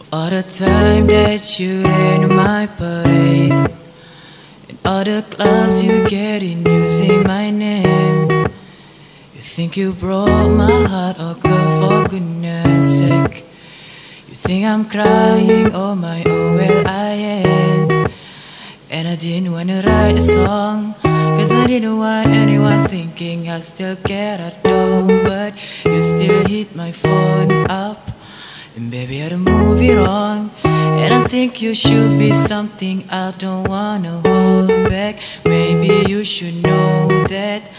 For all the time that you ran my parade. And all the clubs you get in using my name. You think you broke my heart, oh girl, for goodness sake. You think I'm crying, oh my, oh well I ain't. And I didn't wanna write a song Cause I didn't want anyone thinking I still care at all But you still hit my phone up And baby, I don't move it on. And I think you should be something I don't wanna hold back. Maybe you should know that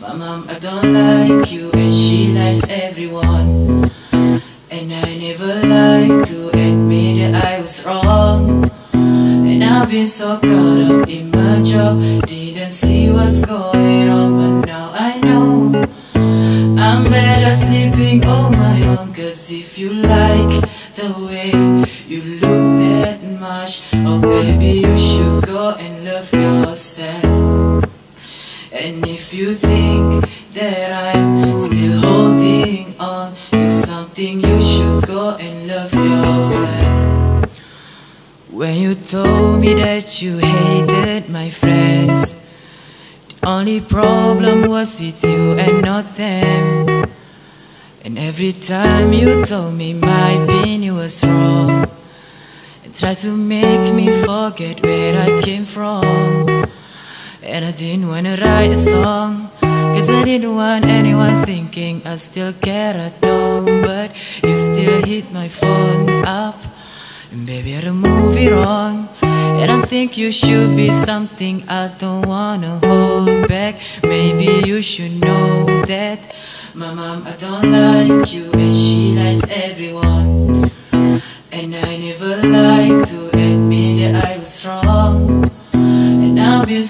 My mom, I don't like you And she likes everyone. And I never like to admit that I was wrong. And I've been so caught up in my job. Didn't see what's going on But now I know yourself. And if you think that I'm still holding on to something You should go and love yourself. When you told me that you hated my friends The only problem was with you and not them. And every time you told me my opinion was wrong tried to make me forget where I came from And I didn't wanna write a song Cause I didn't want anyone thinking I still care at all. But you still hit my phone up And baby I don't move it on. And I think you should be something I don't wanna hold back. Maybe you should know that My mom I don't like you and she likes everyone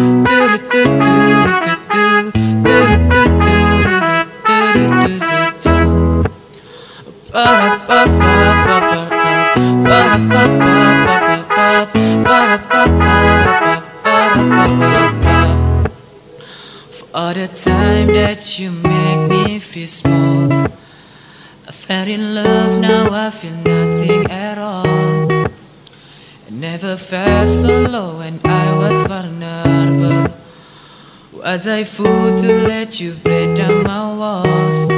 For all the time that you make me feel small I fell in love, now I feel nothing at all. I never felt so low when I was vulnerable Was I fool to let you break down my walls?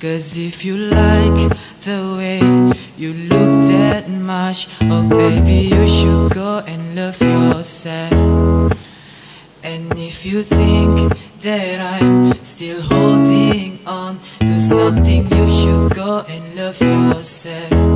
Cause if you like the way you look that much Oh baby you should go and love yourself And if you think that I'm still holding on to something You should go and love yourself